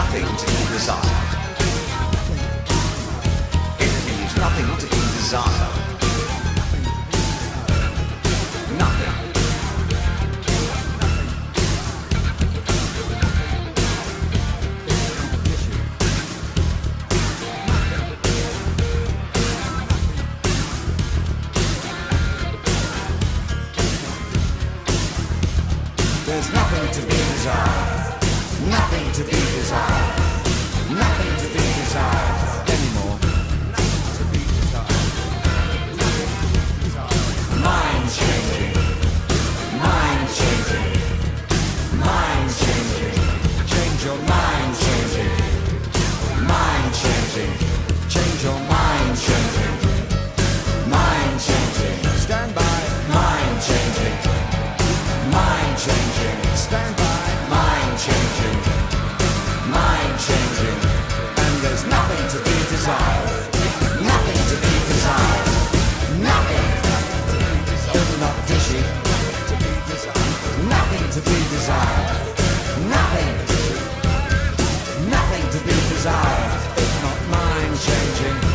nothing to be desired. It leaves nothing to be desired. Nothing. There's nothing to be desired. Nothing to be desired. Nothing. changing.